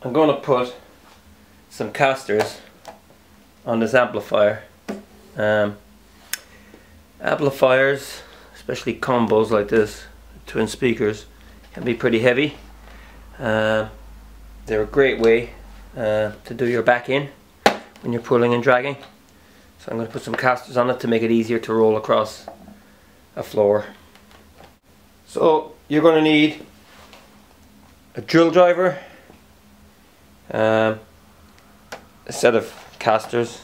I'm going to put some casters on this amplifier. Um, amplifiers, especially combos like this, twin speakers, can be pretty heavy. Uh, they're a great way uh, to do your back in when you're pulling and dragging. So I'm going to put some casters on it to make it easier to roll across a floor. So you're going to need a drill driver, um, a set of casters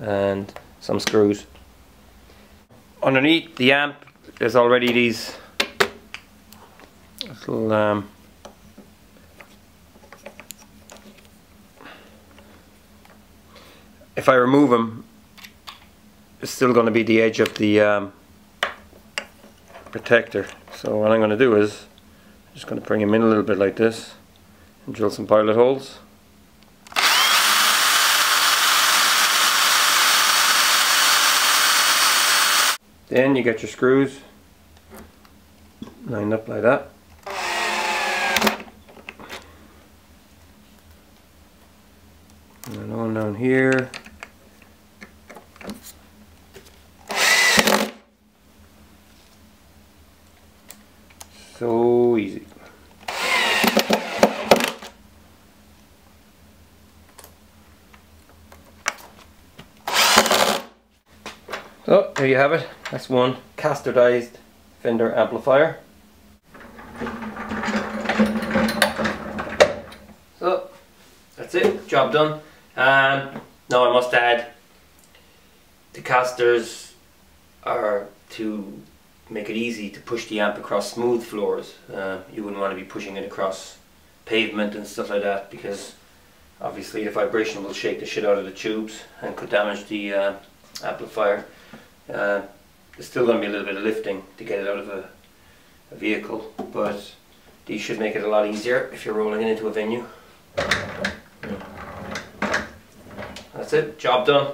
and some screws. Underneath the amp there's already these little um, if I remove them it's still going to be the edge of the um, protector so what I'm going to do is I'm just going to bring them in a little bit like this drill some pilot holes then you get your screws lined up like that. And on down here. So easy. So there you have it. That's one castardized Fender amplifier. So that's it. Job done. Um, now I must add the casters are to make it easy to push the amp across smooth floors. Uh, you wouldn't want to be pushing it across pavement and stuff like that because obviously the vibration will shake the shit out of the tubes and could damage the uh, amplifier. Uh, there's still going to be a little bit of lifting to get it out of a, a vehicle but these should make it a lot easier if you're rolling it into a venue. That's it, job done.